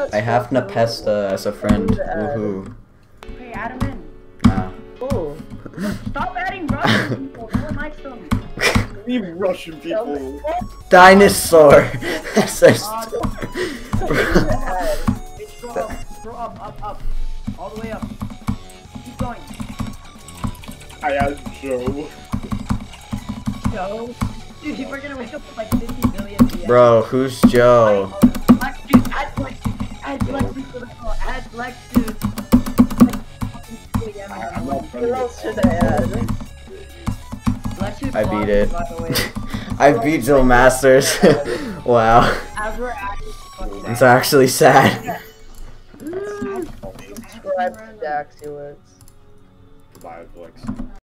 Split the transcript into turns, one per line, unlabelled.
that's
I have
fucked up.
Nepesta as a friend.
Uh,
Woohoo.
Hey, add him in.
Nah.
Ooh.
Stop adding Russian people. No one likes them.
Leave Russian people.
Dinosaur. That's a
Uh, Hey, scroll up, scroll up, up, up. All the way up. Keep going.
I asked Joe.
Joe. Dude, people are gonna wake up with like 50 billion DMs.
Bro, who's Joe?
Add Flex, dude, to the call. Add Flex, dude.
I-
What else should I add?
I beat it.
By the way.
I beat Dual Masters. wow.
As we're actually fucking
It's actually sad.
Subscribe to Daxy
Goodbye, Flex.